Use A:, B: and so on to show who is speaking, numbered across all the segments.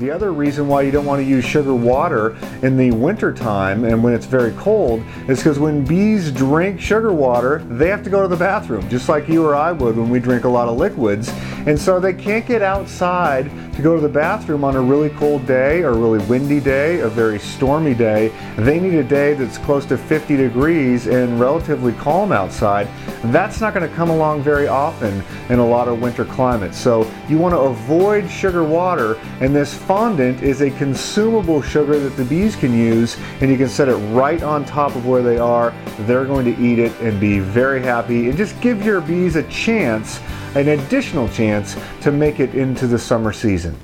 A: The other reason why you don't want to use sugar water in the winter time and when it's very cold is because when bees drink sugar water, they have to go to the bathroom, just like you or I would when we drink a lot of liquids. And so they can't get outside to go to the bathroom on a really cold day or a really windy day, a very stormy day. They need a day that's close to 50 degrees and relatively calm outside. That's not going to come along very often in a lot of winter climates. So you want to avoid sugar water and this fondant is a consumable sugar that the bees can use and you can set it right on top of where they are. They're going to eat it and be very happy and just give your bees a chance, an additional chance to make it into the summer season.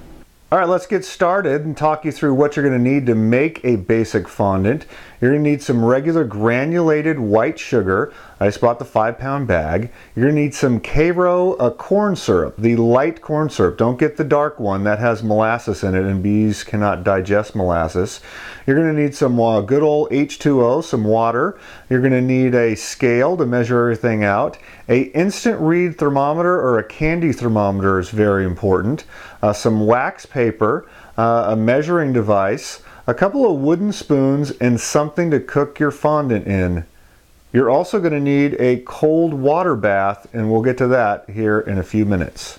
A: All right, let's get started and talk you through what you're going to need to make a basic fondant. You're going to need some regular granulated white sugar. I just bought the five pound bag. You're going to need some Karo uh, corn syrup, the light corn syrup. Don't get the dark one, that has molasses in it and bees cannot digest molasses. You're going to need some uh, good old H2O, some water. You're going to need a scale to measure everything out. A instant read thermometer or a candy thermometer is very important. Uh, some wax paper, uh, a measuring device, a couple of wooden spoons, and something to cook your fondant in. You're also going to need a cold water bath, and we'll get to that here in a few minutes.